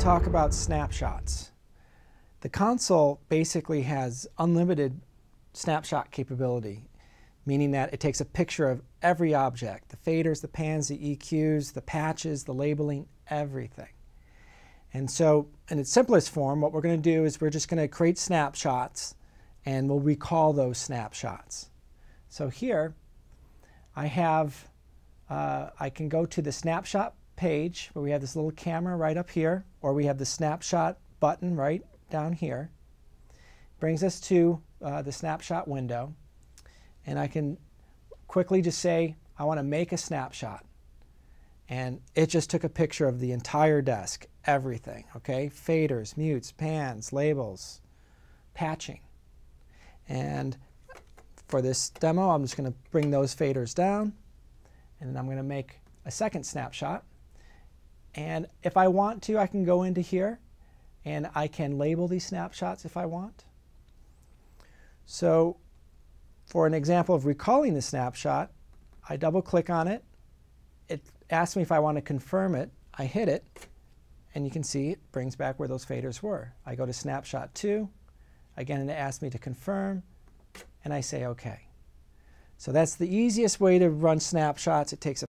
talk about snapshots. The console basically has unlimited snapshot capability, meaning that it takes a picture of every object, the faders, the pans, the EQs, the patches, the labeling, everything. And so in its simplest form, what we're going to do is we're just going to create snapshots and we'll recall those snapshots. So here I have, uh, I can go to the snapshot page where we have this little camera right up here, or we have the snapshot button right down here. Brings us to uh, the snapshot window. And I can quickly just say, I want to make a snapshot. And it just took a picture of the entire desk, everything, okay? Faders, mutes, pans, labels, patching. And for this demo, I'm just going to bring those faders down. And then I'm going to make a second snapshot. And if I want to, I can go into here and I can label these snapshots if I want. So for an example of recalling the snapshot, I double click on it. It asks me if I want to confirm it. I hit it, and you can see it brings back where those faders were. I go to snapshot 2. Again, it asks me to confirm, and I say OK. So that's the easiest way to run snapshots. It takes a